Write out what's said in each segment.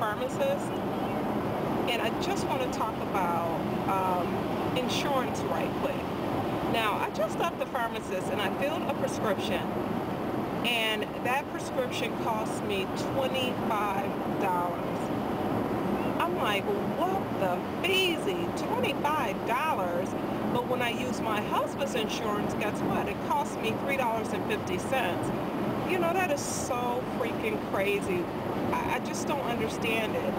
pharmacist, and I just want to talk about um, insurance right quick. Now, I just left the pharmacist and I filled a prescription, and that prescription cost me $25. I'm like, what the feezy? $25? But when I use my husband's insurance, guess what? It cost me $3.50. You know, that is so freaking crazy. I, I just don't understand it.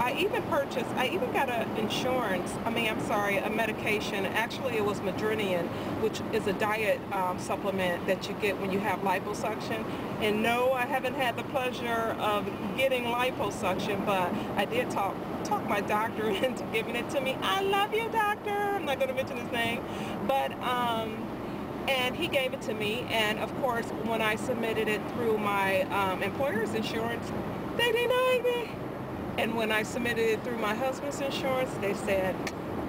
I even purchased, I even got an insurance, I mean, I'm sorry, a medication. Actually, it was Mediterranean, which is a diet um, supplement that you get when you have liposuction. And no, I haven't had the pleasure of getting liposuction, but I did talk talk my doctor into giving it to me. I love you, doctor. I'm not going to mention his name, but um, and he gave it to me. And of course, when I submitted it through my um, employer's insurance, they denied me. And when I submitted it through my husband's insurance, they said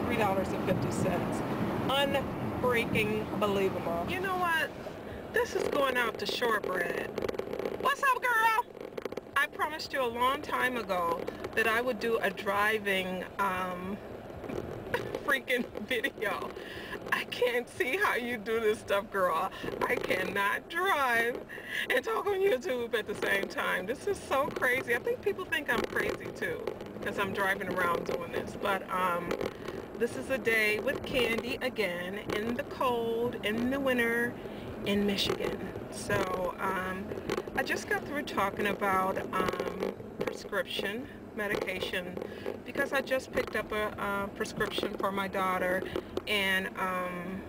$3.50. Unfreaking believable. You know what? This is going out to shortbread. What's up, girl? I promised you a long time ago that I would do a driving um, freaking video. I can't see how you do this stuff, girl. I cannot drive and talk on YouTube at the same time. This is so crazy. I think people think I'm crazy too because I'm driving around doing this. But um, this is a day with Candie again in the cold, in the winter, in Michigan. So um, I just got through talking about um, prescription medication because I just picked up a, a prescription for my daughter and um,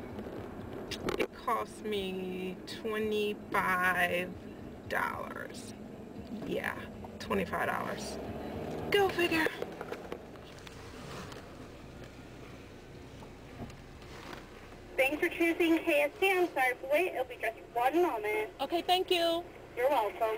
it cost me $25 yeah $25 go figure Thanks for choosing KFC. I'm sorry for wait. It'll be just one moment. okay thank you You're welcome.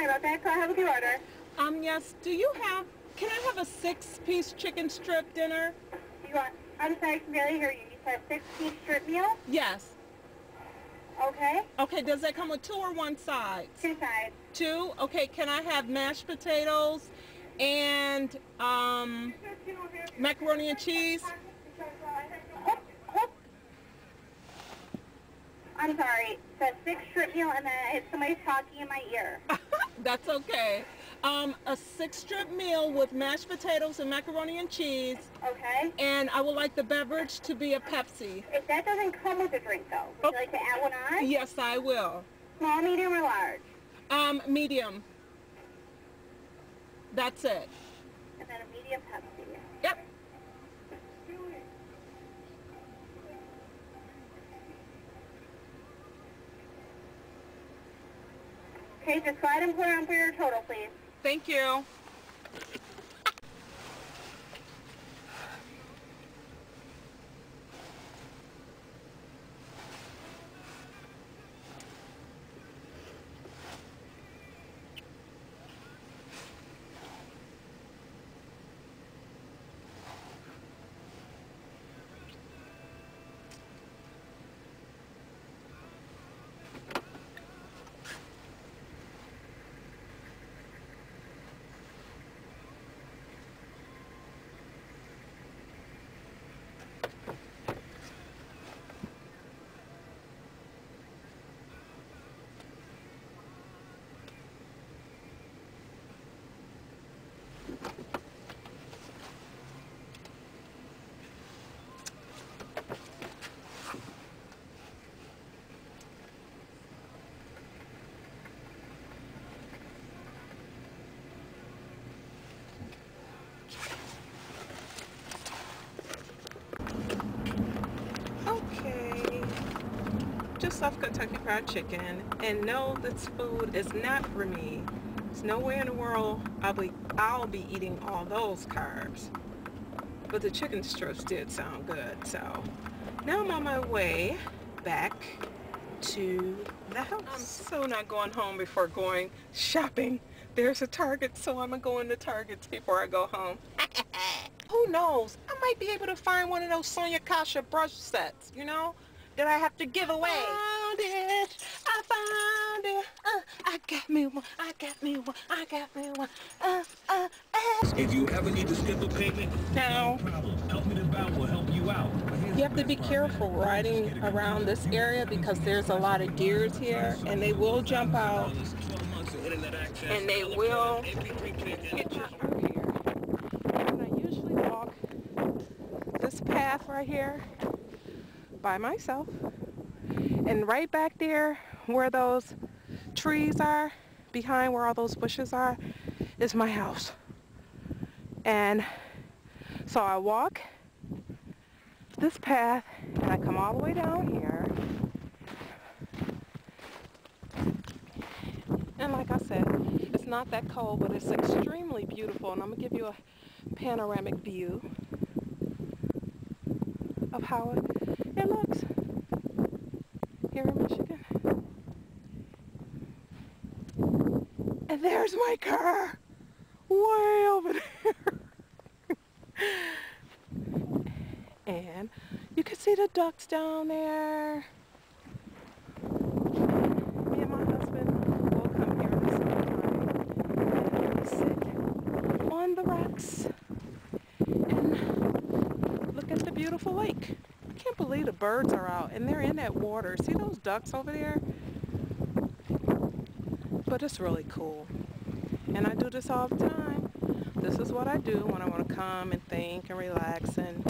Sorry about that. Go ahead with your order. um yes do you have can I have a six piece chicken strip dinner You want? I'm sorry, I can barely hear you. You said six-piece strip meal. yes Okay. okay does that come with two or one side Two sides. Two. Okay, can I have mashed potatoes and um, macaroni and cheese? I'm sorry. The six strip meal, and then it's somebody's talking in my ear. That's okay. Um, a six strip meal with mashed potatoes and macaroni and cheese. Okay. And I would like the beverage to be a Pepsi. If that doesn't come with a drink, though, would you like to add one on? Yes, I will. Small, medium, or large? Um, medium. That's it. And then a medium Pepsi. Okay, just and put it on for your total, please. Thank you. Stuffed Kentucky Fried Chicken. And know this food is not for me. There's no way in the world I'll be, I'll be eating all those carbs. But the chicken strips did sound good. So now I'm on my way back to the house. I'm so not going home before going shopping. There's a Target, so I'm going to go into Targets before I go home. Who knows? I might be able to find one of those Sonia Kashuk brush sets, you know, that I have to give away. I found it. I found it. Uh, I got me one. I got me one. I got me one. Uh, uh, uh. If you ever need to skip a payment, Now, no problem. Elfman and Bow will help you out. You have to be careful riding around this area because there's a lot of deers here and they will jump out and they will get you through here. And I usually walk this path right here by myself. And right back there where those trees are, behind where all those bushes are, is my house. And so I walk this path and I come all the way down here. And like I said, it's not that cold, but it's extremely beautiful. And I'm gonna give you a panoramic view of how it, it looks here in Michigan. And there's my car, way over there. and you can see the ducks down there. Me and my husband will come here this summertime and we sit on the rocks and look at the beautiful lake. I can't believe the birds are out and they're in that water. See those ducks over there? But it's really cool. And I do this all the time. This is what I do when I want to come and think and relax and